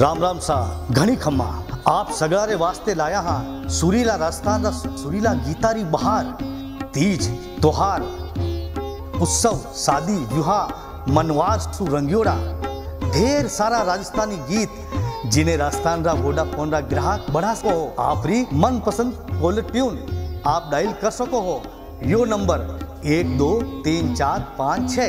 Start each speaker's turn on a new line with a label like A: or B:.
A: રામ રામ સા ઘણી ખમ્મા આપ સગળારે વાસ્તે લાયા હા સુરીલા રાજસ્થાનના સુરીલા ગીતારી બહાર तीज, त्योहार, उत्सव शादी विवाह मनवार सु रंगियोड़ा। ढेर सारा राजस्थानी गीत जिन्हें राजस्थान रा वोडाफोन रा ग्राहक बढ़ा सको हो। आप री मन पसंद कॉलर ट्यून आप डायल कर सको हो। यो नंबर एक दो तीन चार पाँच छः